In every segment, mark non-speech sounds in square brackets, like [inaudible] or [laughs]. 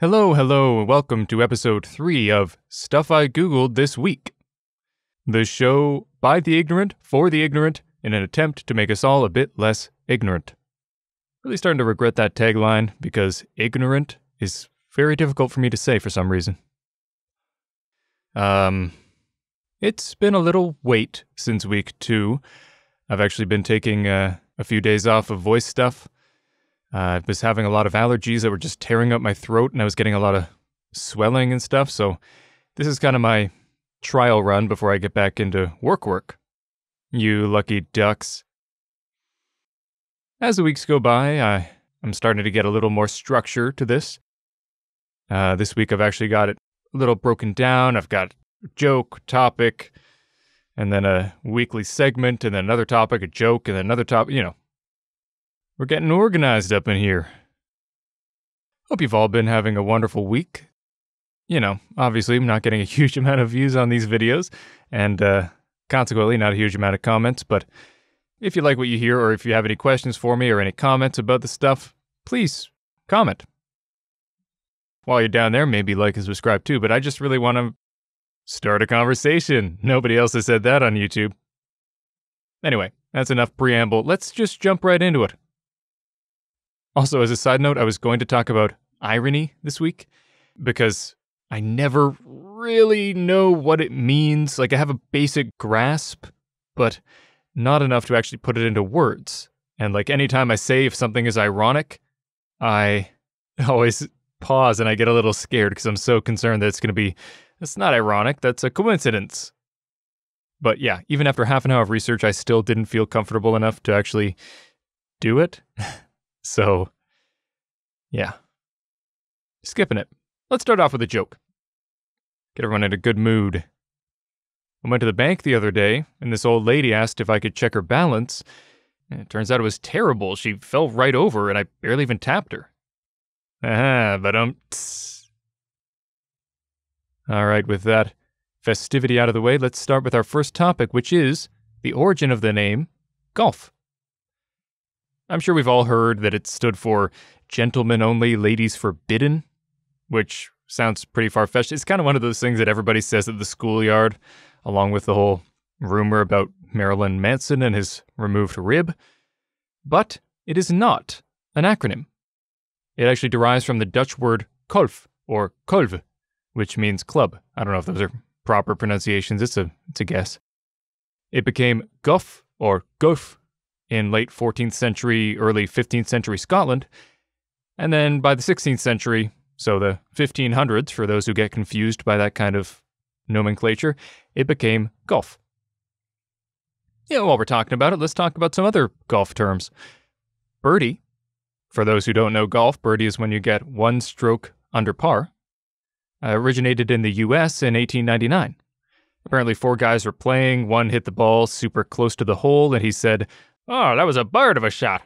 Hello, hello, and welcome to episode 3 of Stuff I Googled This Week. The show by the ignorant, for the ignorant, in an attempt to make us all a bit less ignorant. Really starting to regret that tagline because ignorant is very difficult for me to say for some reason. Um, it's been a little wait since week two. I've actually been taking uh, a few days off of voice stuff. Uh, I was having a lot of allergies that were just tearing up my throat, and I was getting a lot of swelling and stuff. So, this is kind of my trial run before I get back into work work. You lucky ducks. As the weeks go by, I, I'm starting to get a little more structure to this. Uh, this week, I've actually got it a little broken down. I've got joke, topic, and then a weekly segment, and then another topic, a joke, and then another topic, you know. We're getting organized up in here. Hope you've all been having a wonderful week. You know, obviously, I'm not getting a [laughs] huge amount of views on these videos, and uh, consequently, not a huge amount of comments. But if you like what you hear, or if you have any questions for me or any comments about the stuff, please comment. While you're down there, maybe like and subscribe too. But I just really want to start a conversation. Nobody else has said that on YouTube. Anyway, that's enough preamble. Let's just jump right into it. Also, as a side note, I was going to talk about irony this week because I never really know what it means. Like, I have a basic grasp, but not enough to actually put it into words. And, like, anytime I say if something is ironic, I [laughs] always pause and I get a little scared because I'm so concerned that it's going to be, that's not ironic, that's a coincidence. But yeah, even after half an hour of research, I still didn't feel comfortable enough to actually do it. [laughs] So, yeah. Skipping it. Let's start off with a joke. Get everyone in a good mood. I went to the bank the other day, and this old lady asked if I could check her balance. It turns out it was terrible. She fell right over, and I barely even tapped her. Ah, but um. All right, with that festivity out of the way, let's start with our first topic, which is the origin of the name golf. I'm sure we've all heard that it stood for gentlemen only, ladies forbidden, which sounds pretty far fetched. It's kind of one of those things that everybody says at the schoolyard, along with the whole rumor about Marilyn Manson and his removed rib. But it is not an acronym. It actually derives from the Dutch word kolf or kolv, which means club. I don't know if those are proper pronunciations. It's a it's a guess. It became guff or gof in late 14th century, early 15th century Scotland. And then by the 16th century, so the 1500s, for those who get confused by that kind of nomenclature, it became golf. Yeah, while we're talking about it, let's talk about some other golf terms. Birdie, for those who don't know golf, birdie is when you get one stroke under par. Uh, originated in the US in 1899. Apparently, four guys were playing, one hit the ball super close to the hole, and he said, Oh, that was a bird of a shot.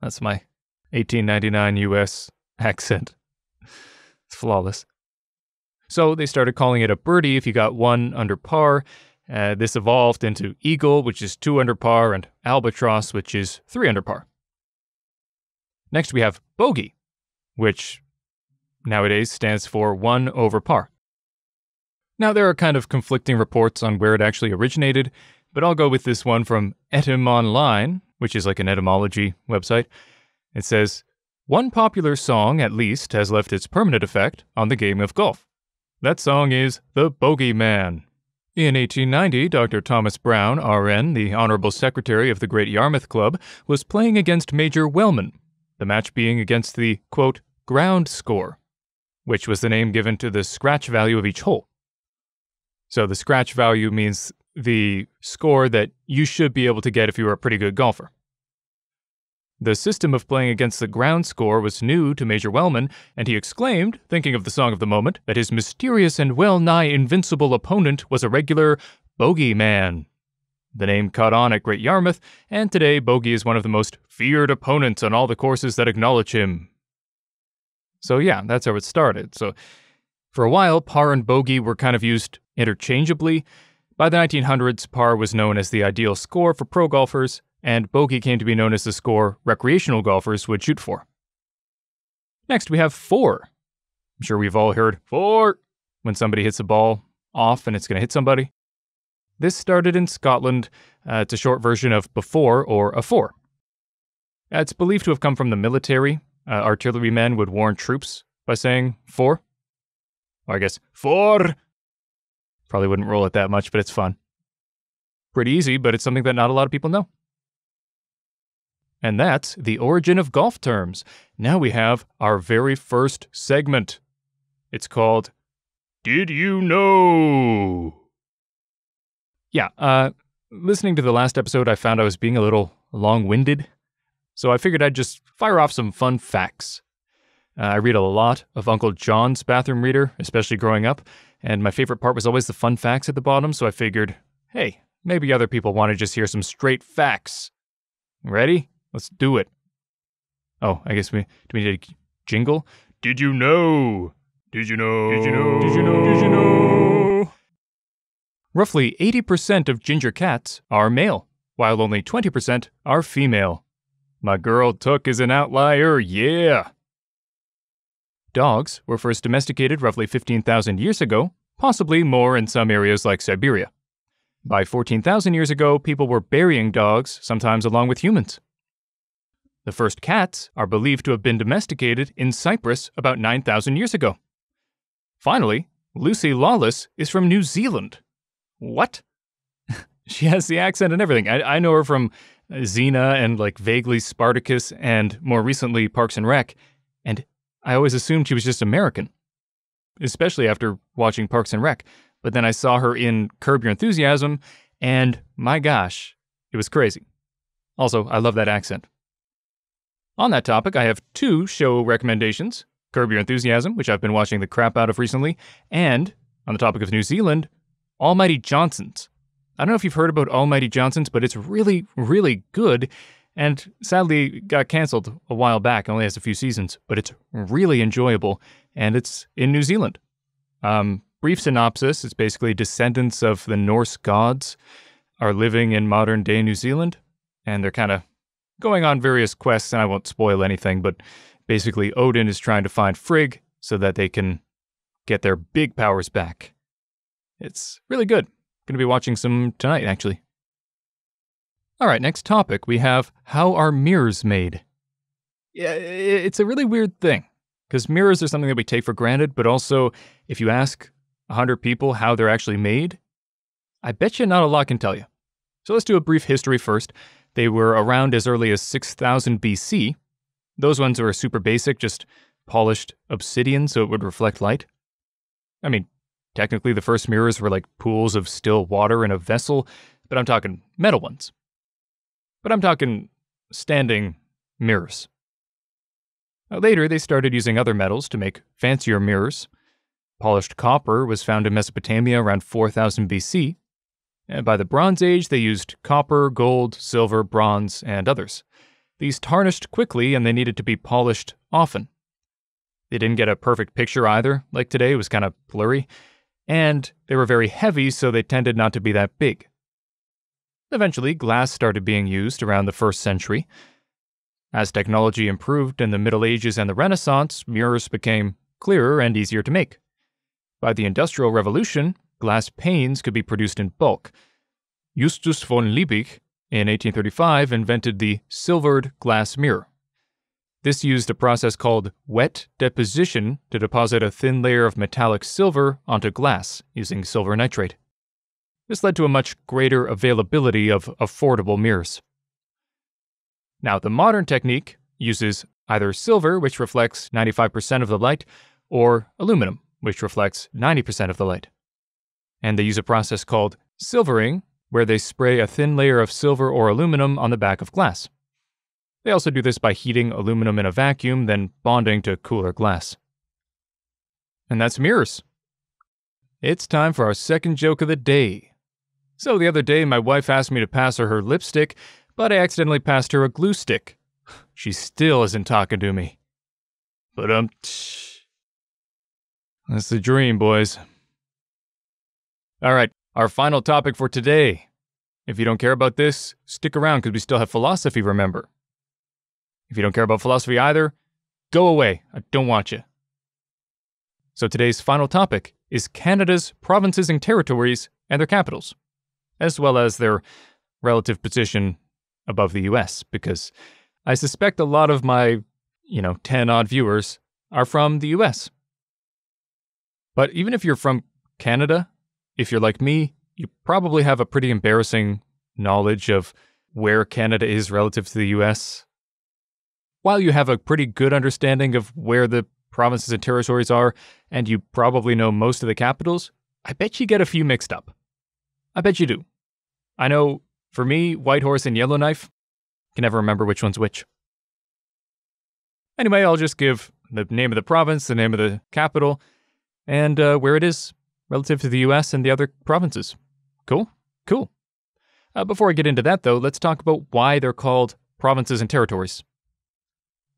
That's my 1899 US [laughs] accent. It's flawless. So they started calling it a birdie if you got one under par. Uh, this evolved into eagle, which is two under par, and albatross, which is three under par. Next, we have bogey, which nowadays stands for one over par. Now, there are kind of conflicting reports on where it actually originated, but I'll go with this one from Etym Online, which is like an etymology website. It says, One popular song, at least, has left its permanent effect on the game of golf. That song is The Bogeyman. In 1890, Dr. Thomas Brown, RN, the Honorable Secretary of the Great Yarmouth Club, was playing against Major Wellman, the match being against the, quote, ground score, which was the name given to the scratch value of each hole. So the scratch value means the score that you should be able to get if you were a pretty good golfer. The system of playing against the ground score was new to Major Wellman, and he exclaimed, thinking of the song of the moment, that his mysterious and well nigh invincible opponent was a regular bogeyman. The name caught on at Great Yarmouth, and today Bogey is one of the most feared opponents on all the courses that acknowledge him. So, yeah, that's how it started. So, for a while, par and bogey were kind of used interchangeably, by the 1900s, par was known as the ideal score for pro golfers, and bogey came to be known as the score recreational golfers would shoot for. Next, we have four. I'm sure we've all heard four when somebody hits a ball off and it's going to hit somebody. This started in Scotland. Uh, it's a short version of before or a afore. It's believed to have come from the military. Uh, artillerymen would warn troops by saying four. Or I guess four. Probably wouldn't roll it that much, but it's fun. Pretty easy, but it's something that not a lot of people know. And that's the origin of golf terms. Now we have our very first segment. It's called Did You Know? Yeah, uh, listening to the last episode, I found I was being a little long winded. So I figured I'd just fire off some fun facts. Uh, I read a lot of Uncle John's bathroom reader, especially growing up, and my favorite part was always the fun facts at the bottom, so I figured, hey, maybe other people want to just hear some straight facts. Ready? Let's do it. Oh, I guess we do we need a jingle? Did you know? Did you know? Did you know? Did you know? Did you know? Roughly 80% of ginger cats are male, while only 20% are female. My girl Took is an outlier, yeah. Dogs were first domesticated roughly 15,000 years ago, possibly more in some areas like Siberia. By 14,000 years ago, people were burying dogs, sometimes along with humans. The first cats are believed to have been domesticated in Cyprus about 9,000 years ago. Finally, Lucy Lawless is from New Zealand. What? [laughs] she has the accent and everything. I, I know her from Xena and like vaguely Spartacus and more recently Parks and Rec, I always assumed she was just American, especially after watching Parks and Rec. But then I saw her in Curb Your Enthusiasm, and my gosh, it was crazy. Also, I love that accent. On that topic, I have two show recommendations Curb Your Enthusiasm, which I've been watching the crap out of recently, and, on the topic of New Zealand, Almighty Johnsons. I don't know if you've heard about Almighty Johnsons, but it's really, really good. And sadly, got canceled a while back. Only has a few seasons, but it's really enjoyable. And it's in New Zealand. Um, brief synopsis it's basically descendants of the Norse gods are living in modern day New Zealand. And they're kind of going on various quests. And I won't spoil anything, but basically, Odin is trying to find Frigg so that they can get their big powers back. It's really good. Going to be watching some tonight, actually. All right, next topic we have how are mirrors made? Yeah, it's a really weird thing because mirrors are something that we take for granted, but also if you ask 100 people how they're actually made, I bet you not a lot can tell you. So let's do a brief history first. They were around as early as 6000 BC. Those ones were super basic, just polished obsidian so it would reflect light. I mean, technically the first mirrors were like pools of still water in a vessel, but I'm talking metal ones. But I'm talking standing mirrors. Uh, later, they started using other metals to make fancier mirrors. Polished copper was found in Mesopotamia around 4000 BC. And by the Bronze Age, they used copper, gold, silver, bronze, and others. These tarnished quickly and they needed to be polished often. They didn't get a perfect picture either, like today, it was kind of blurry. And they were very heavy, so they tended not to be that big. Eventually, glass started being used around the first century. As technology improved in the Middle Ages and the Renaissance, mirrors became clearer and easier to make. By the Industrial Revolution, glass panes could be produced in bulk. Justus von Liebig, in 1835, invented the silvered glass mirror. This used a process called wet deposition to deposit a thin layer of metallic silver onto glass using silver nitrate. This led to a much greater availability of affordable mirrors. Now, the modern technique uses either silver, which reflects 95% of the light, or aluminum, which reflects 90% of the light. And they use a process called silvering, where they spray a thin layer of silver or aluminum on the back of glass. They also do this by heating aluminum in a vacuum, then bonding to cooler glass. And that's mirrors. It's time for our second joke of the day. So the other day, my wife asked me to pass her her lipstick, but I accidentally passed her a glue stick. [sighs] She still isn't talking to me. But um, [sniffs] that's the dream, boys. All right, our final topic for today. If you don't care about this, stick around because we still have philosophy, remember. If you don't care about philosophy either, Go away. I don't want you. So today's final topic is Canada's provinces and territories and their capitals, as well as their relative position above the US, because I suspect a lot of my, you know, 10 odd viewers are from the US. But even if you're from Canada, if you're like me, you probably have a pretty embarrassing knowledge of where Canada is relative to the US. While you have a pretty good understanding of where the provinces and territories are, and you probably know most of the capitals, I bet you get a few mixed up. I bet you do. I know, for me, Whitehorse and Yellowknife, can never remember which one's which. Anyway, I'll just give the name of the province, the name of the capital, and uh, where it is relative to the US and the other provinces. Cool? Cool. Uh, before I get into that, though, let's talk about why they're called provinces and territories.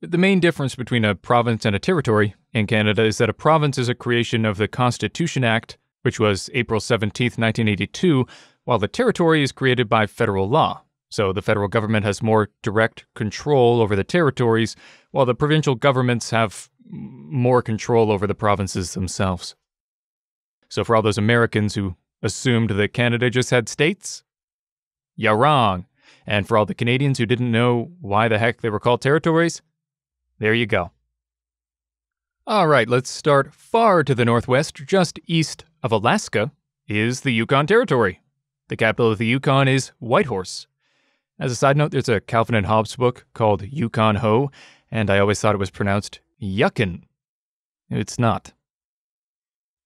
The main difference between a province and a territory in Canada is that a province is a creation of the Constitution Act, which was April 17, 1982, while the territory is created by federal law. So the federal government has more direct control over the territories, while the provincial governments have more control over the provinces themselves. So for all those Americans who assumed that Canada just had states, you're wrong. And for all the Canadians who didn't know why the heck they were called territories, there you go. All right, let's start far to the northwest, just east of Alaska, is the Yukon Territory. The capital of the Yukon is Whitehorse. As a side note, there's a Calvin and Hobbes book called Yukon Ho, and I always thought it was pronounced Yuckin. It's not.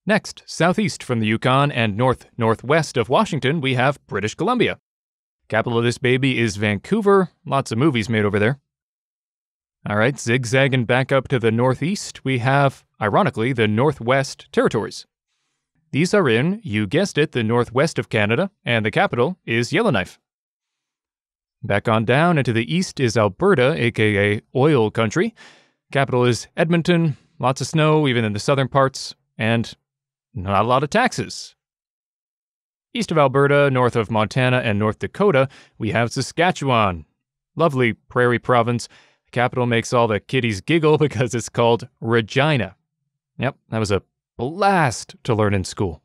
Next, southeast from the Yukon and north northwest of Washington, we have British Columbia. Capital of this baby is Vancouver. Lots of movies made over there. All right, zigzagging back up to the northeast, we have, ironically, the Northwest Territories. These are in, you guessed it, the northwest of Canada, and the capital is Yellowknife. Back on down into the east is Alberta, aka oil country. Capital is Edmonton, lots of snow, even in the southern parts, and not a lot of taxes. East of Alberta, north of Montana, and North Dakota, we have Saskatchewan. Lovely prairie province. The capital makes all the kiddies giggle [laughs] because it's called Regina. Yep, that was a blast to learn in school.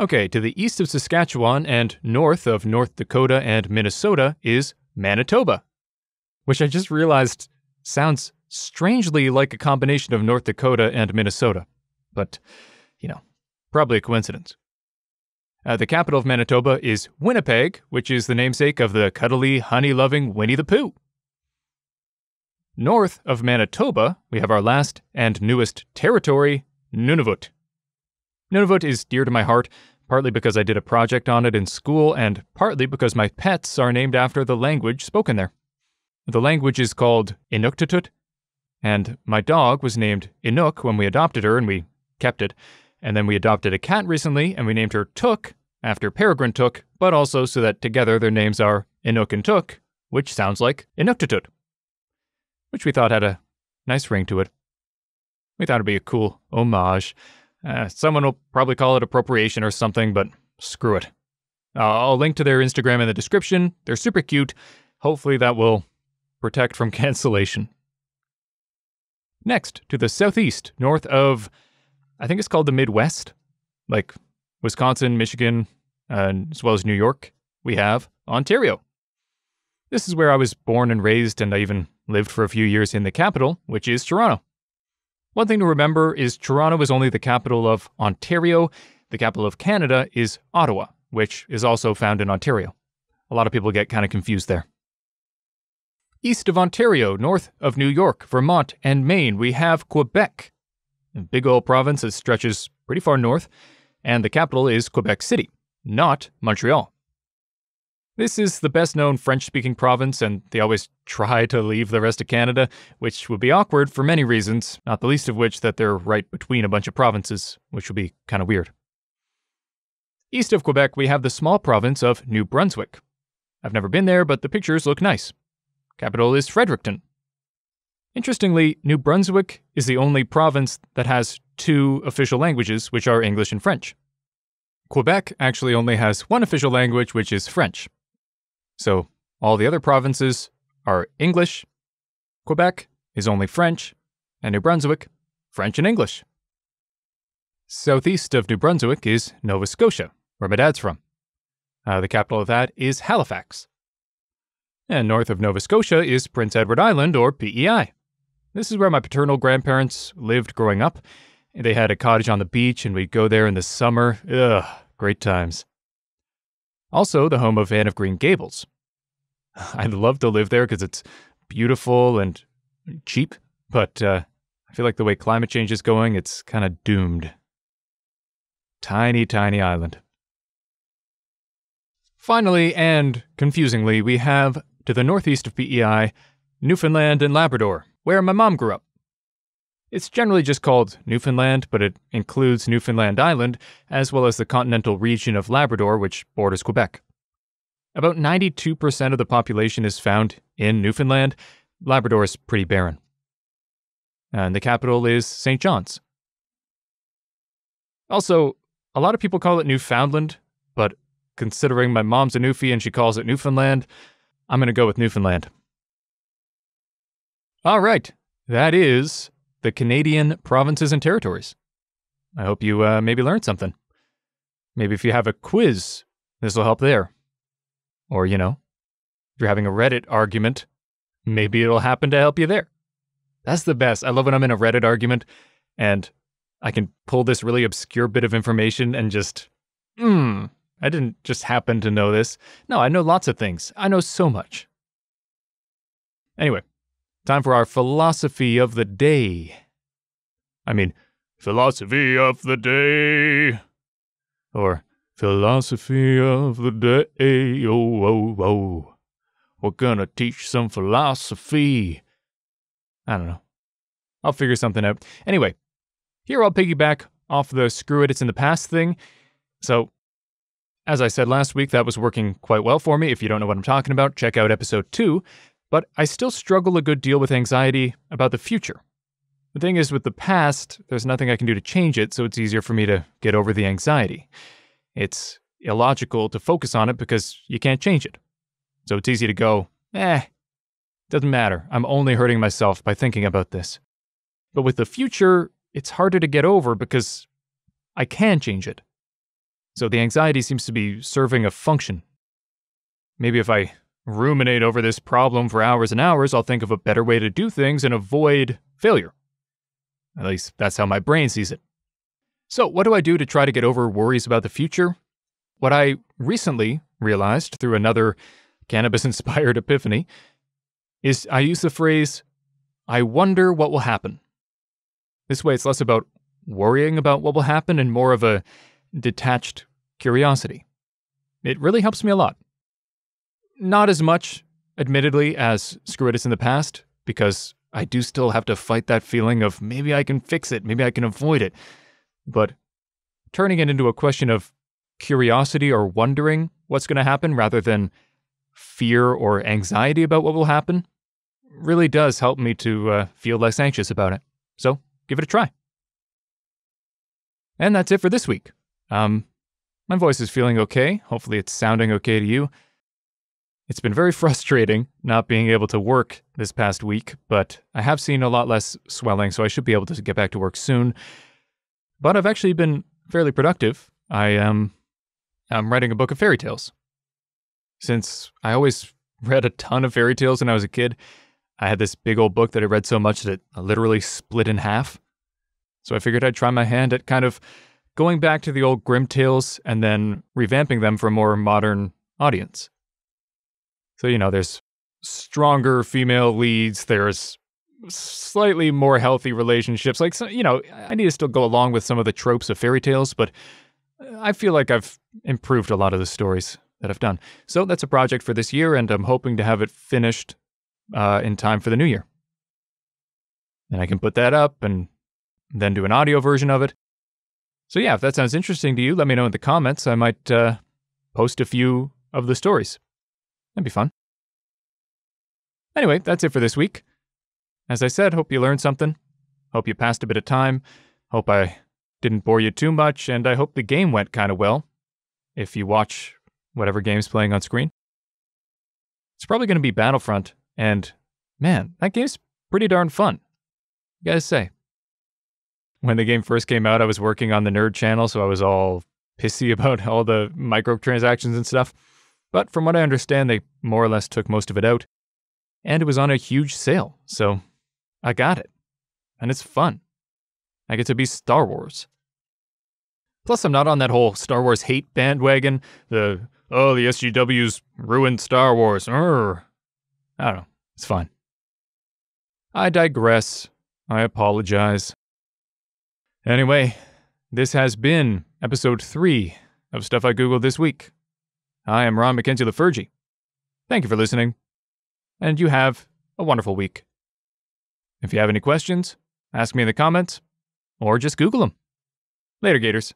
Okay, to the east of Saskatchewan and north of North Dakota and Minnesota is Manitoba, which I just realized sounds strangely like a combination of North Dakota and Minnesota but, you know, probably a coincidence. Uh, the capital of Manitoba is Winnipeg, which is the namesake of the cuddly, honey loving Winnie the Pooh. North of Manitoba, we have our last and newest territory, Nunavut. Nunavut is dear to my heart, partly because I did a project on it in school, and partly because my pets are named after the language spoken there. The language is called Inuktitut, and my dog was named Inuk when we adopted her, and we kept it. And then we adopted a cat recently, and we named her Took after Peregrine Took, but also so that together their names are Inuk and Took, which sounds like Inuktitut, which we thought had a nice ring to it. We thought it'd be a cool homage. Uh, someone will probably call it appropriation or something, but screw it. Uh, I'll link to their Instagram in the description. They're super cute. Hopefully, that will protect from [laughs] cancellation. Next, to the southeast, north of I think it's called the Midwest, like Wisconsin, Michigan, as well as New York. We have Ontario. This is where I was born and raised, and I even lived for a few years in the capital, which is Toronto. One thing to remember is Toronto is only the capital of Ontario. The capital of Canada is Ottawa, which is also found in Ontario. A lot of people get kind of confused there. East of Ontario, north of New York, Vermont, and Maine, we have Quebec, big old province that stretches pretty far north, and the capital is Quebec City, not Montreal. This is the best known French speaking province, and they always try to leave the rest of Canada, which would be awkward for many reasons, not the least of which that they're right between a bunch of provinces, which would be kind of weird. East of Quebec, we have the small province of New Brunswick. I've never been there, but the pictures look nice. Capital is Fredericton. Interestingly, New Brunswick is the only province that has two official languages, which are English and French. Quebec actually only has one official language, which is French. So all the other provinces are English. Quebec is only French, and New Brunswick, French and English. Southeast of New Brunswick is Nova Scotia, where my dad's from. Uh, the capital of that is Halifax. And north of Nova Scotia is Prince Edward Island, or PEI. This is where my paternal grandparents lived growing up. They had a cottage on the beach, and we'd go there in the summer. Ugh, great times. Also, the home of Anne of Green Gables. [sighs] I'd love to live there because it's beautiful and cheap, but uh, I feel like the way climate change is going, it's kind of doomed. Tiny, tiny island. Finally, and confusingly, we have to the northeast of PEI, Newfoundland and Labrador, where my mom grew up. It's generally just called Newfoundland, but it includes Newfoundland Island, as well as the continental region of Labrador, which borders Quebec. About 92% of the population is found in Newfoundland. Labrador is pretty barren. And the capital is St. John's. Also, a lot of people call it Newfoundland, but considering my mom's a Newfie and she calls it Newfoundland, I'm going to go with Newfoundland. All right, that is the Canadian provinces and territories. I hope you uh, maybe learned something. Maybe if you have a quiz, this will help there. Or, you know, if you're having a Reddit argument, maybe it'll happen to help you there. That's the best. I love when I'm in a Reddit argument and I can pull this really obscure bit of information and just, hmm, I didn't just happen to know this. No, I know lots of things. I know so much. Anyway, time for our philosophy of the day. I mean, philosophy of the day. Or philosophy of the day. Oh, oh, oh. We're gonna teach some philosophy. I don't know. I'll figure something out. Anyway, here I'll piggyback off the screw it, it's in the past thing. So, as I said last week, that was working quite well for me. If you don't know what I'm talking about, check out episode 2. But I still struggle a good deal with anxiety about the future. The thing is, with the past, there's nothing I can do to change it, so it's easier for me to get over the anxiety. It's illogical to focus on it because you can't change it. So it's easy to go, eh, doesn't matter. I'm only hurting myself by thinking about this. But with the future, it's harder to get over because I can change it. So the anxiety seems to be serving a function. Maybe if I ruminate over this problem for hours and hours, I'll think of a better way to do things and avoid failure. At least that's how my brain sees it. So, what do I do to try to get over worries about the future? What I recently realized through another cannabis inspired [laughs] epiphany is I use the phrase, I wonder what will happen. This way, it's less about worrying about what will happen and more of a detached curiosity. It really helps me a lot. Not as much, admittedly, as Screw in the past, because I do still have to fight that feeling of maybe I can fix it, maybe I can avoid it. But turning it into a question of curiosity or wondering what's going to happen rather than fear or anxiety about what will happen really does help me to uh, feel less anxious about it. So give it a try. And that's it for this week. Um, my voice is feeling okay. Hopefully, it's sounding okay to you. It's been very [laughs] frustrating not being able to work this past week, but I have seen a lot less swelling, so I should be able to get back to work soon. But I've actually been fairly productive. I am I'm writing a book of fairy tales. Since I always [laughs] read a ton of fairy tales when I was a kid, I had this big old book that I read so much that it literally split in half. So I figured I'd try my hand at kind of going back to the old Grimm tales and then revamping them for a more modern audience. So, you know, there's stronger female leads, there's slightly more healthy relationships. Like, you know, I need to still go along with some of the tropes of fairy tales, but I feel like I've improved a lot of the stories that I've done. So that's a project for this year, and I'm hoping to have it finished uh, in time for the new year. And I can put that up and then do an audio version of it. So, yeah, if that sounds interesting to you, let me know in the comments. I might uh, post a few of the stories. That'd be fun. Anyway, that's it for this week. As I said, hope you learned something. Hope you passed a bit of time. Hope I didn't bore you too much, and I hope the game went kind of well. If you watch whatever game's playing on screen, it's probably going to be Battlefront. And man, that game's pretty darn fun. You gotta say. When the game first came out, I was working on the nerd channel, so I was all pissy [laughs] about all the microtransactions and stuff. But from what I understand, they more or less took most of it out. And it was on a huge sale, so I got it. And it's fun. I get to be Star Wars. Plus, I'm not on that whole Star Wars hate bandwagon. The, oh, the SJW's ruined Star Wars. Urgh. I don't know. It's fine. I digress. I apologize. Anyway, this has been episode three of Stuff I Googled this week. I am Ron Mackenzie LaFergie. Thank you for listening, and you have a wonderful week. If you have any questions, ask me in the comments, or just Google them. Later, Gators.